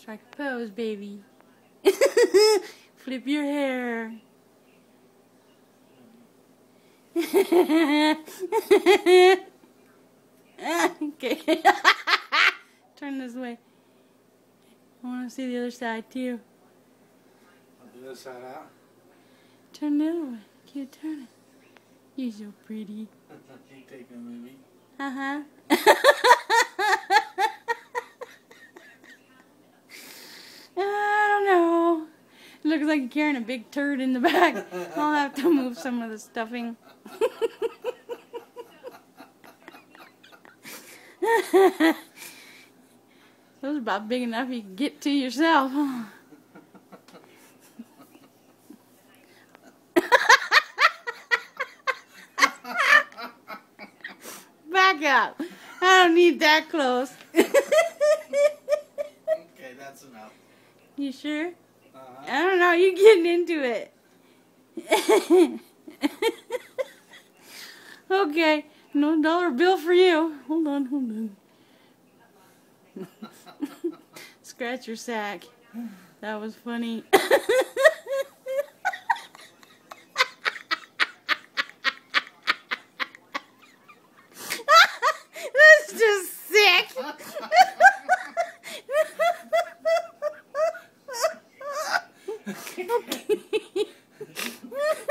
Strike a pose, baby. Flip your hair. okay. Turn this way. I want to see the other side too. The other side out. Turn the other way. Keep turning. You're so pretty. you taking a movie. Uh huh. I don't know. It looks like you're carrying a big turd in the back. I'll have to move some of the stuffing. Those are about big enough you can get to yourself. Back up. I don't need that close. Okay, that's enough. you sure? I don't know. You getting into it. okay. No dollar bill for you. Hold on, hold on. Scratch your sack. That was funny. okay.